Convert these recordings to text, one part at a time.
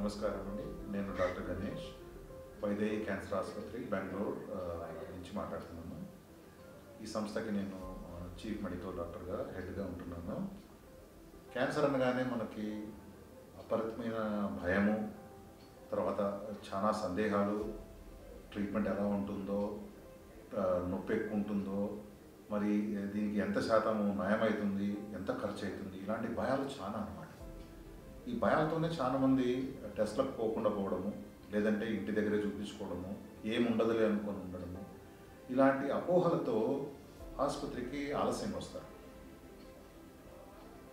నమస్కారం అండి. నేను డాక్టర్ గణేష్ వైదేహి క్యాన్సర్ ఆసుపత్రి బెంగళూరు నుంచి మాట్లాడుతున్నాను. ఈ సంస్థకి నేను చీఫ్ మెడికల్ డాక్టర్గా హెడ్గా ఉంటున్నాను. క్యాన్సర్ అనగానే మనకి అపరితమైన భయము తర్వాత చాలా సందేహాలు ట్రీట్మెంట్ ఎలా ఉంటుందో నొప్పి ఎక్కువ ఉంటుందో మరి దీనికి ఎంత శాతము నయమవుతుంది ఎంత ఖర్చు అవుతుంది ఇలాంటి భయాలు చాలా అనమాట ఈ భయాలతోనే చాలామంది టెస్ట్లకు పోకుండా పోవడము లేదంటే ఇంటి దగ్గరే చూపించుకోవడము ఏముండదులే అనుకొని ఉండడము. ఇలాంటి అపోహలతో ఆసుపత్రికి ఆలస్యం వస్తారు.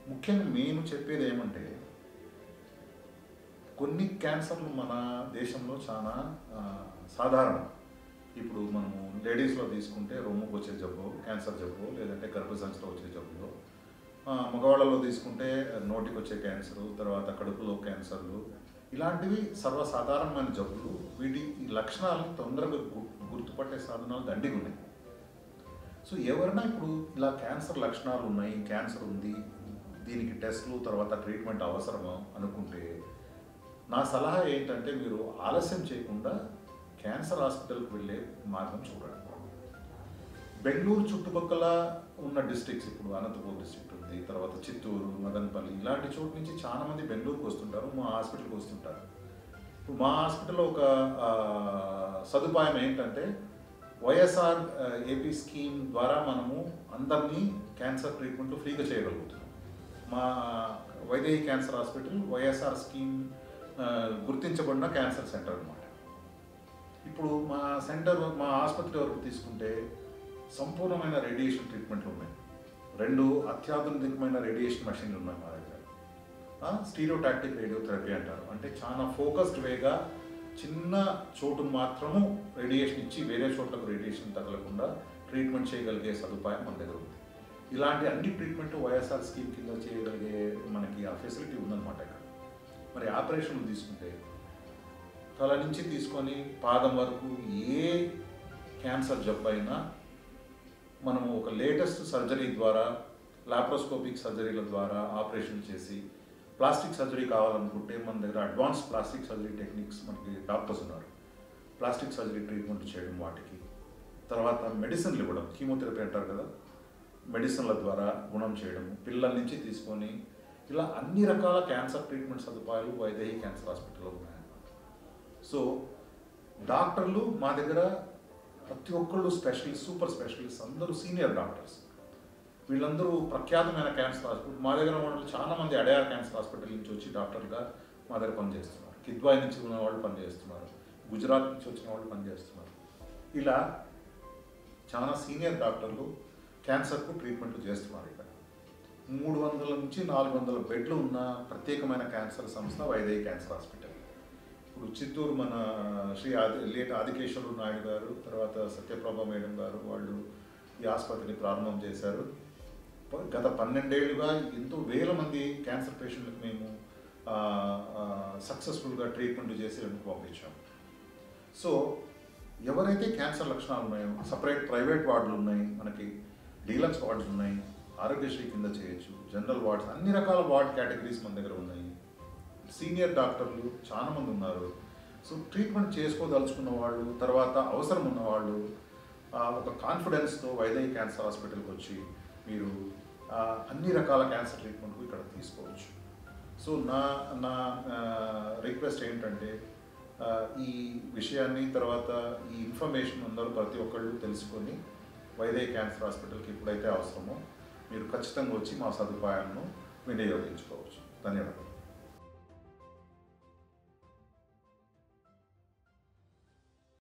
ముఖ్యంగా మేము చెప్పేది ఏమంటే కొన్ని క్యాన్సర్లు మన దేశంలో చాలా సాధారణం. ఇప్పుడు మనము లేడీస్లో తీసుకుంటే రొమ్ముకు వచ్చే జబ్బు క్యాన్సర్ జబ్బు లేదంటే గర్భసంచిలో వచ్చే జబ్బులో మగవాళ్ళలో తీసుకుంటే నోటికి వచ్చే క్యాన్సరు తర్వాత కడుపులో క్యాన్సర్లు ఇలాంటివి సర్వసాధారణమైన జబ్బులు. వీటి ఈ లక్షణాలను తొందరగా గుర్తుపట్టే సాధనాలు దండిగా ఉన్నాయి సో ఎవరైనా ఇప్పుడు ఇలా క్యాన్సర్ లక్షణాలు ఉన్నాయి క్యాన్సర్ ఉంది దీనికి టెస్ట్లు తర్వాత ట్రీట్మెంట్ అవసరమా అనుకుంటే నా సలహా ఏంటంటే మీరు ఆలస్యం చేయకుండా క్యాన్సర్ హాస్పిటల్కి వెళ్ళే మార్గం చూడండి. బెంగళూరు చుట్టుపక్కల ఉన్న డిస్ట్రిక్ట్స్ ఇప్పుడు అనంతపూర్ డిస్ట్రిక్ట్ ఉంది తర్వాత చిత్తూరు మదనపల్లి ఇలాంటి చోటు నుంచి చాలా మంది బెంగళూరుకి వస్తుంటారు మా హాస్పిటల్కి వస్తుంటారు. ఇప్పుడు మా హాస్పిటల్లో ఒక సదుపాయం ఏంటంటే వైఎస్ఆర్ ఏపీ స్కీమ్ ద్వారా మనము అందరినీ క్యాన్సర్ ట్రీట్మెంట్ ఫ్రీగా చేయగలుగుతున్నాం. మా Vaidehi cancer hospital YSR scheme గుర్తించబడిన క్యాన్సర్ సెంటర్ అన్నమాట. ఇప్పుడు మా సెంటర్ మా ఆసుపత్రి వరకు తీసుకుంటే సంపూర్ణమైన రేడియేషన్ ట్రీట్మెంట్లు ఉన్నాయి. రెండు అత్యాధునికమైన రేడియేషన్ మెషిన్లు ఉన్నాయి మా దగ్గర. స్టీరియోటాక్టిక్ రేడియోథెరపీ అంటారు. అంటే చాలా ఫోకస్డ్ వేగా చిన్న చోటును మాత్రము రేడియేషన్ ఇచ్చి వేరే చోట్లకు రేడియేషన్ తగలకుండా ట్రీట్మెంట్ చేయగలిగే సదుపాయం మన దగ్గర ఉంది. ఇలాంటి అన్ని ట్రీట్మెంట్ వైఎస్ఆర్ స్కీమ్ కింద చేయగలిగే మనకి ఆ ఫెసిలిటీ ఉందన్నమాట ఇక్కడ. మరి ఆపరేషన్లు తీసుకుంటే తల నుంచి తీసుకొని పాదం వరకు ఏ క్యాన్సర్ జబ్బు అయినా మనము ఒక లేటెస్ట్ సర్జరీ ద్వారా లాప్రోస్కోపిక్ సర్జరీల ద్వారా ఆపరేషన్ చేసి ప్లాస్టిక్ సర్జరీ కావాలనుకుంటే మన దగ్గర అడ్వాన్స్ ప్లాస్టిక్ సర్జరీ టెక్నిక్స్ మనకి డాక్టర్స్ ఉన్నారు. ప్లాస్టిక్ సర్జరీ ట్రీట్మెంట్ చేయడం వాటికి. తర్వాత మెడిసిన్లు ఇవ్వడం కీమోథెరపీ అంటారు కదా. మెడిసిన్ల ద్వారా గుణం చేయడం పిల్లల నుంచి తీసుకొని ఇలా అన్ని రకాల క్యాన్సర్ ట్రీట్మెంట్ సదుపాయాలు వైదేహి క్యాన్సర్ హాస్పిటల్లో ఉన్నాయన్నమాట. సో డాక్టర్లు మా దగ్గర ప్రతి ఒక్కళ్ళు స్పెషలిస్ట్ సూపర్ స్పెషలిస్ట్ అందరూ సీనియర్ డాక్టర్స్ వీళ్ళందరూ ప్రఖ్యాతమైన క్యాన్సర్ హాస్పిటల్ మా దగ్గర వాళ్ళు చాలా మంది అడయార్ క్యాన్సర్ హాస్పిటల్ నుంచి వచ్చి డాక్టర్గా మా దగ్గర పనిచేస్తున్నారు. కిద్వాయి నుంచి ఉన్న వాళ్ళు పనిచేస్తున్నారు. గుజరాత్ నుంచి వచ్చిన వాళ్ళు పనిచేస్తున్నారు. ఇలా చాలా సీనియర్ డాక్టర్లు క్యాన్సర్కు ట్రీట్మెంట్లు చేస్తున్నారు ఇక్కడ. మూడు వందల నుంచి నాలుగు వందల బెడ్లు ఉన్న ప్రత్యేకమైన క్యాన్సర్ సంస్థ వైదేహి క్యాన్సర్ హాస్పిటల్ ఇప్పుడు చిత్తూరు మన శ్రీ ఆది లేట్ ఆదికేశ్వరు నాయుడు గారు తర్వాత సత్యప్రభ మేడం గారు వాళ్ళు ఈ ఆసుపత్రిని ప్రారంభం చేశారు. గత పన్నెండేళ్ళుగా ఎంతో వేల మంది క్యాన్సర్ పేషెంట్లకు మేము సక్సెస్ఫుల్గా ట్రీట్మెంట్ చేసి రెండు పంపించాం. సో ఎవరైతే క్యాన్సర్ లక్షణాలు ఉన్నాయో సపరేట్ ప్రైవేట్ వార్డులు ఉన్నాయి మనకి డీలక్స్ వార్డ్స్ ఉన్నాయి ఆరోగ్యశ్రీ కింద చేయొచ్చు జనరల్ వార్డ్స్ అన్ని రకాల వార్డ్ కేటగిరీస్ మన దగ్గర ఉన్నాయి. సీనియర్ డాక్టర్లు చాలామంది ఉన్నారు. సో ట్రీట్మెంట్ చేసుకోదలుచుకున్న వాళ్ళు తర్వాత అవసరం ఉన్నవాళ్ళు ఒక కాన్ఫిడెన్స్తో వైదేహి క్యాన్సర్ హాస్పిటల్కి వచ్చి మీరు అన్ని రకాల క్యాన్సర్ ట్రీట్మెంట్ ఇక్కడ తీసుకోవచ్చు. సో నా నా రిక్వెస్ట్ ఏంటంటే ఈ విషయాన్ని తర్వాత ఈ ఇన్ఫర్మేషన్ అందరూ ప్రతి ఒక్కళ్ళు తెలుసుకొని వైదేహి క్యాన్సర్ హాస్పిటల్కి ఎప్పుడైతే అవసరమో మీరు ఖచ్చితంగా వచ్చి మా సదుపాయాలను వినియోగించుకోవచ్చు. ధన్యవాదాలు.